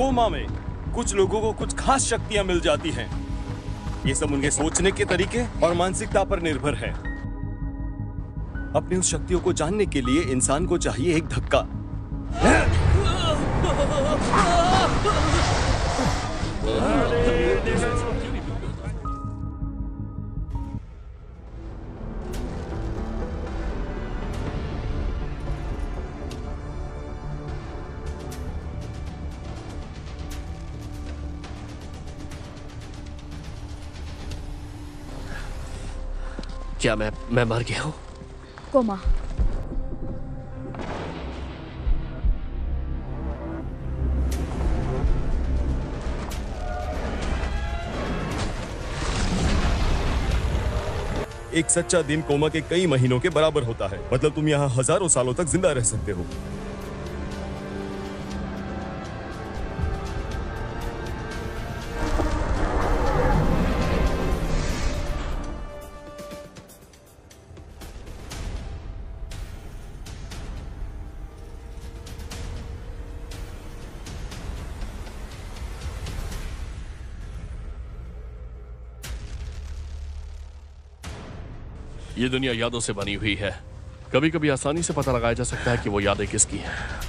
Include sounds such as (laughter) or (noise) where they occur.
Coma में कुछ लोगों को कुछ खास शक्तियाँ मिल जाती हैं। ये सब उनके सोचने के तरीके और मानसिकता पर निर्भर है। अपनी उस शक्तियों को जानने के लिए इंसान को चाहिए एक धक्का। (laughs) क्या मैं मैं मर गया हूँ? कोमा। एक सच्चा दिन कोमा के कई महीनों के बराबर होता है। मतलब तुम यहाँ हज़ारों सालों तक ज़िंदा रह सकते हो। ये दुनिया यादों से बनी हुई है। कभी कभी आसानी से पता लगाया जा सकता है कि वो यादें किसकी हैं।